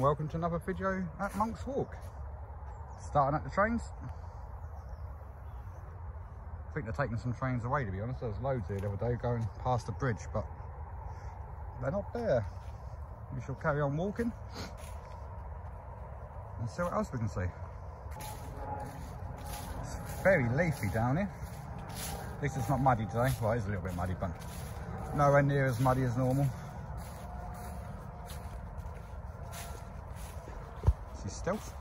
welcome to another video at Monk's Walk. Starting at the trains. I think they're taking some trains away to be honest. there's loads here the other day going past the bridge, but they're not there. We shall carry on walking and see what else we can see. It's very leafy down here. At least it's not muddy today. Well, it is a little bit muddy, but nowhere near as muddy as normal. This stealth.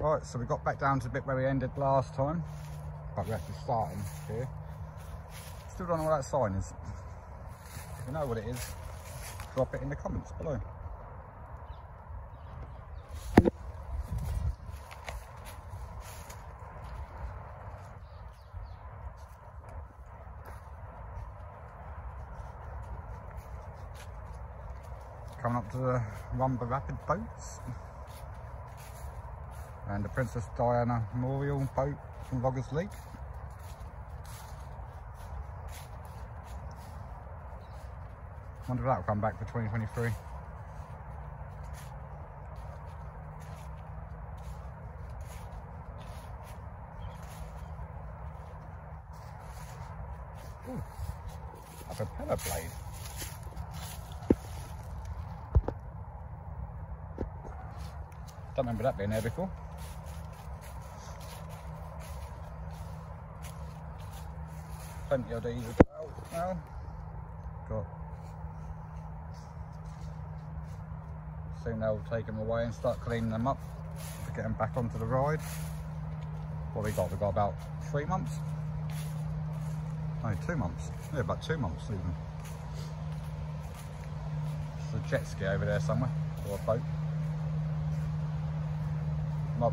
Right, so we got back down to the bit where we ended last time, but we're actually starting here. Still don't know what that sign is. If you know what it is, drop it in the comments below. Coming up to the Rumba Rapid boats and the Princess Diana Memorial boat from Loggers Leap. Wonder if that'll come back for 2023. Ooh, a propeller blade. Don't remember that being there before. Plenty of these out now. Got soon they'll take them away and start cleaning them up to get them back onto the ride. What we got? We've got about three months. No, two months. Yeah, about two months even. There's a jet ski over there somewhere, or a boat. Might,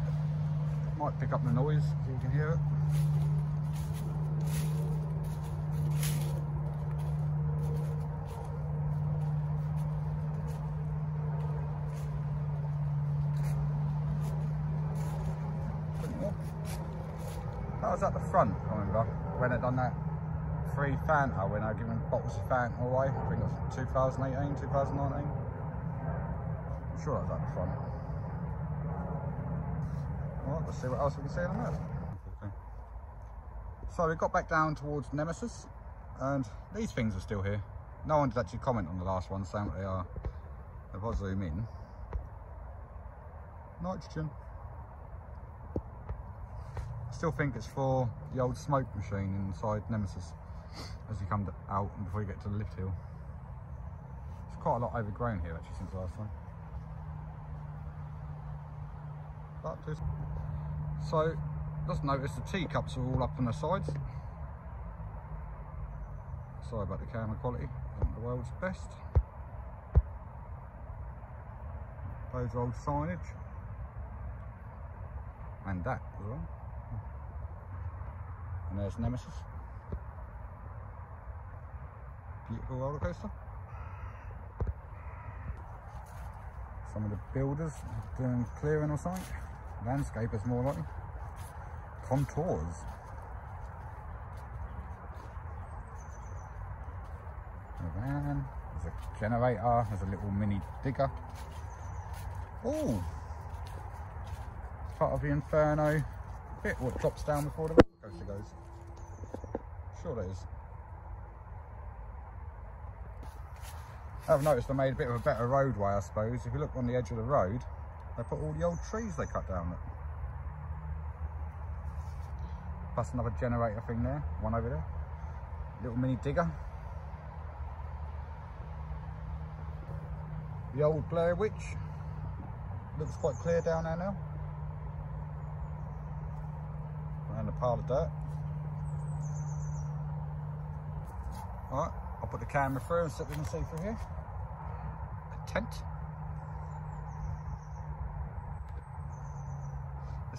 might pick up the noise so you can hear it. That was at the front, I remember, when I done that free Fanta, when I given bottles of Fanta away. I think it was 2018, 2019. I'm sure that was at the front. Well, let's see what else we can see on that. So we got back down towards Nemesis, and these things are still here. No one did actually comment on the last one saying what they are. If I zoom in, nitrogen. I still think it's for the old smoke machine inside Nemesis as you come out and before you get to the lift hill. It's quite a lot overgrown here actually since last time. So just notice the teacups are all up on the sides. Sorry about the camera quality, isn't the world's best. Those old signage. And that as well. And there's Nemesis. Beautiful roller coaster. Some of the builders doing clearing or something. Landscapers more like Contours. There's a generator. There's a little mini digger. Oh! Part of the Inferno bit what drops down before the coaster goes. Sure it is. I've noticed I made a bit of a better roadway, I suppose. If you look on the edge of the road, they put all the old trees they cut down. Plus another generator thing there, one over there. Little mini digger. The old Blair Witch. Looks quite clear down there now. And a pile of dirt. Alright, I'll put the camera through and see what we can see through here. A tent.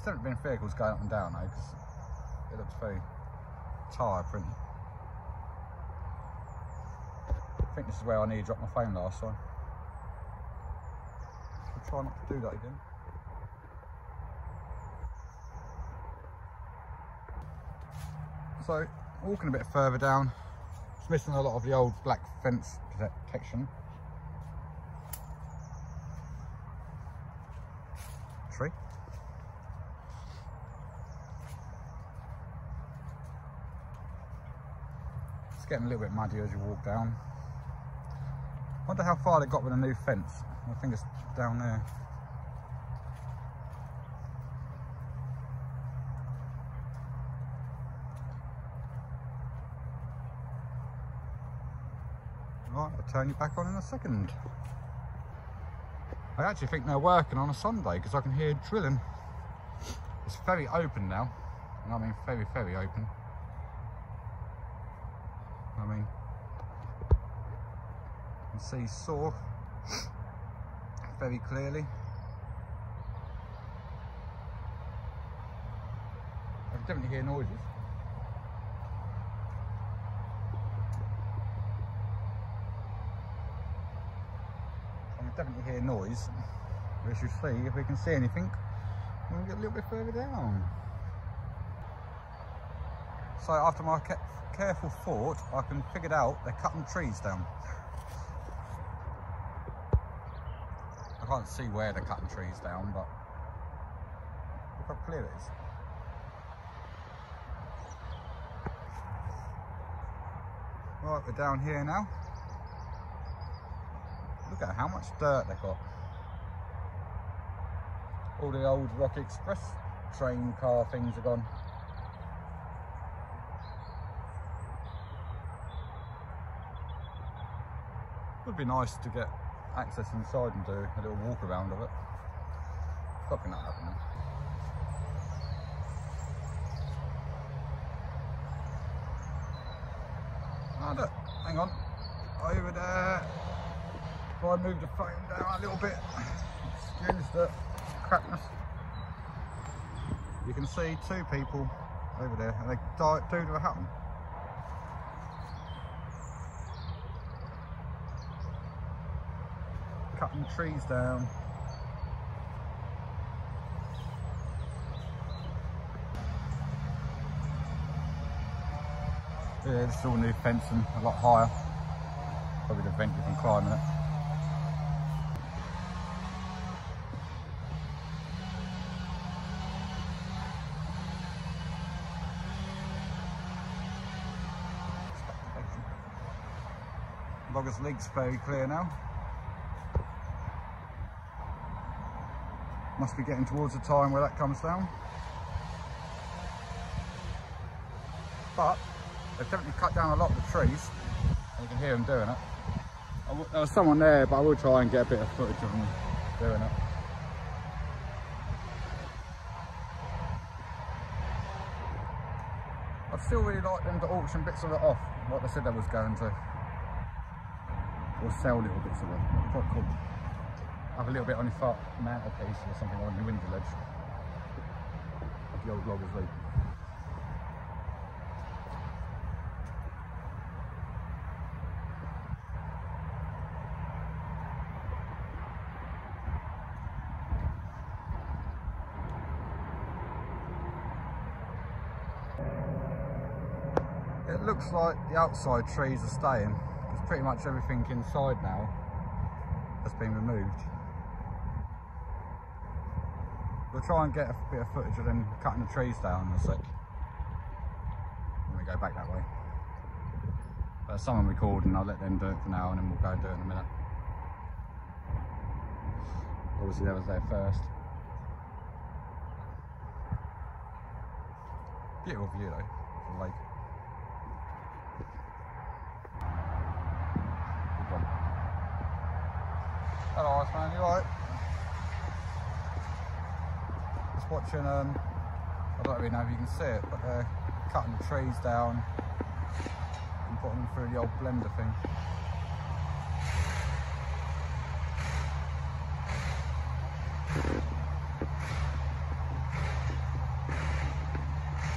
Definitely been vehicles going up and down though, because it looks very tyre printed. I think this is where I nearly dropped my phone last time. I'll try not to do that again. So, walking a bit further down, It's missing a lot of the old black fence protection. Tree. It's getting a little bit muddy as you walk down. Wonder how far they got with a new fence. I think it's down there. Right, I'll turn you back on in a second. I actually think they're working on a Sunday because I can hear drilling. It's very open now. And I mean very, very open. I mean, you can see saw very clearly. I can definitely hear noises. I can definitely hear noise. We should see if we can see anything. We'll get a little bit further down. So after my careful thought, I can figure it out they're cutting trees down. I can't see where they're cutting trees down, but look how clear it is. Right, we're down here now. Look at how much dirt they've got. All the old Rocky Express train car things are gone. Would be nice to get access inside and do a little walk around of it. Probably not happening. Ah, look, hang on. Over there. If I move the phone down a little bit, excuse the crapness. You can see two people over there and they die, do to happen. Cutting trees down. Yeah, is all new fencing, a lot higher. Probably the vent you can climb it. Logger's Leap's very clear now. Must be getting towards the time where that comes down. But they've definitely cut down a lot of the trees. You can hear them doing it. There was someone there, but I will try and get a bit of footage of them doing it. I'd still really like them to auction bits of it off, like they said they was going to. Or sell little bits of it. Quite cool. Have a little bit on your front mantelpiece or something on your window ledge. The old loggers leap. It looks like the outside trees are staying because pretty much everything inside now has been removed. We'll try and get a bit of footage of them cutting the trees down in a sec. When we go back that way. But someone recording, I'll let them do it for now and then we'll go and do it in a minute. Obviously they was there first. Beautiful view though, of the lake. Hello Iceman, you alright? Just watching, um, I don't really know if you can see it, but they're cutting the trees down and putting them through the old blender thing.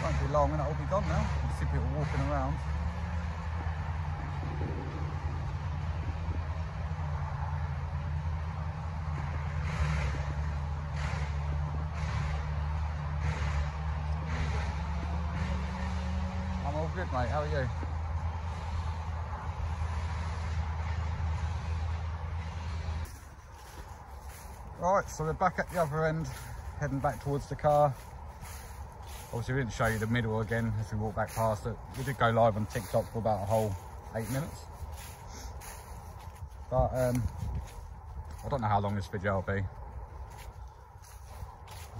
Won't be long and it'll be gone now. You see people walking around. I'm all good, mate. How are you? Right, so we're back at the other end, heading back towards the car. Obviously we didn't show you the middle again as we walked back past it. We did go live on TikTok for about a whole eight minutes. But um, I don't know how long this video will be.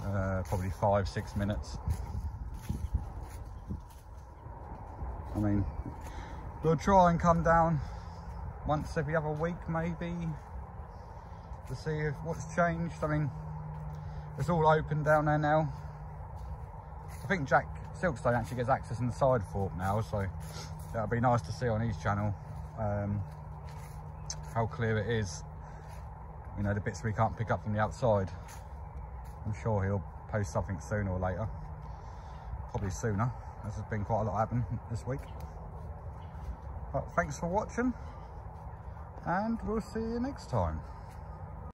Uh, probably five, six minutes. I mean, we'll try and come down once every other week maybe to see if what's changed. I mean, it's all open down there now. I think Jack Silkstone actually gets access in the side fork now, so that'll be nice to see on his channel um, how clear it is. You know, the bits we can't pick up from the outside. I'm sure he'll post something sooner or later. Probably sooner, as there's been quite a lot happening this week. But thanks for watching, and we'll see you next time.